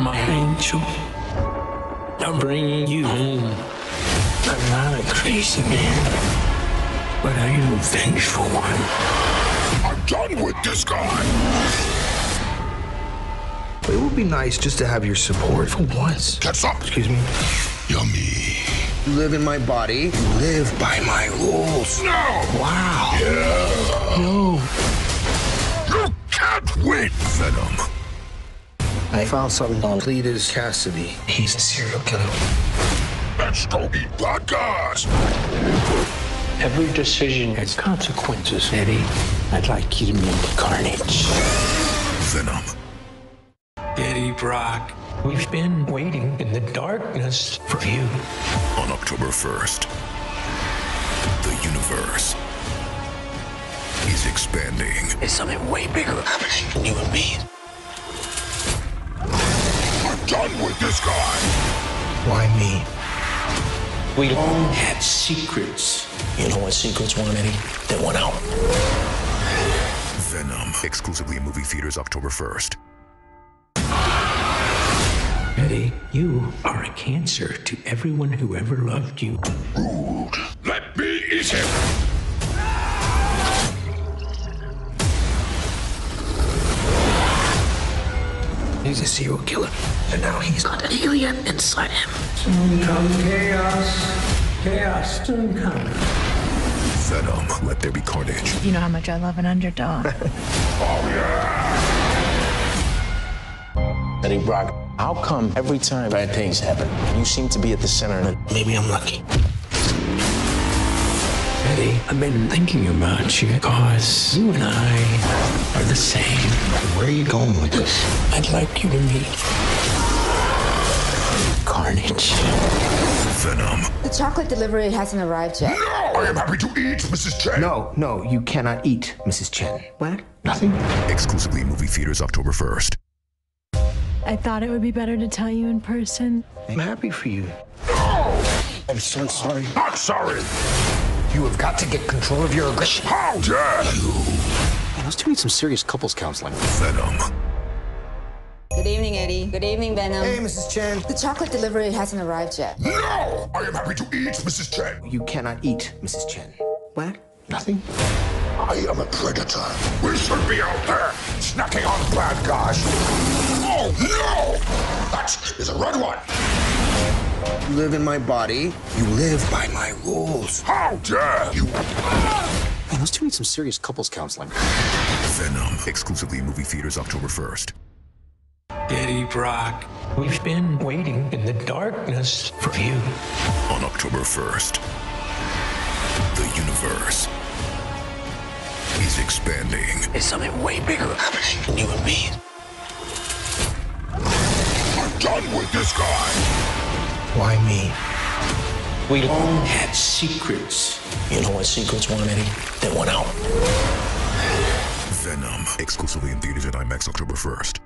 My angel, I'm bringing you home. I'm not a crazy man, but I am a vengeful one. I'm done with this guy. It would be nice just to have your support for once. Get up. Excuse me. Yummy. You live in my body. You live by my rules. No. Wow. Yeah. No, You can't win. Venom. I found something on Cletus Kasady. He's a serial killer. Let's go eat bad guys. every decision has consequences, Eddie. I'd like you to meet Carnage. Venom. Eddie Brock, we've been waiting in the darkness for you. On October 1st, the universe is expanding. There's something way bigger happening than you and me. I'm done with this guy. Why me? We all had secrets. You know what secrets want, Eddie? They went out. Venom. Exclusively in movie theaters October 1st. Eddie, you are a cancer to everyone who ever loved you. Let me eat him. He's a serial killer. And now he's got An alien inside him. Soon come chaos. Chaos soon come. Venom. Let there be carnage. You know how much I love an underdog. Oh Eddie Brock, how come every time bad things happen, you seem to be at the center of it? Maybe I'm lucky. Eddie, I've been thinking about you because you and I are the same. Where are you going with this? I'd like you to meet Carnage. Venom. The chocolate delivery hasn't arrived yet. No. I am happy to eat, Mrs. Chen. No, no, you cannot eat, Mrs. Chen. What? Nothing? Exclusively in movie theaters October 1st. I thought it would be better to tell you in person. I'm happy for you. No! I'm so sorry. Not sorry. You have got to get control of your aggression. How dare you? Man, let's do need some serious couples counseling. Venom. Good evening, Eddie. Good evening, Venom. Hey, Mrs. Chen. The chocolate delivery hasn't arrived yet. No. I am happy to eat, Mrs. Chen. You cannot eat, Mrs. Chen. What? Nothing? I am a predator. We should be out there snacking on bad guys. Oh no! That is a red one. You live in my body. You live by my rules. How dare you? Man, let's do need some serious couples counseling. Venom. Exclusively in movie theaters October 1st. Eddie Brock, we've been waiting in the darkness for you. On October 1st, the universe is expanding. There's something way bigger happening than you and me. I'm done with this guy. Why me? We all had secrets. You know what secrets want, Eddie? They went out. Venom. Exclusively in theaters at IMAX October 1st.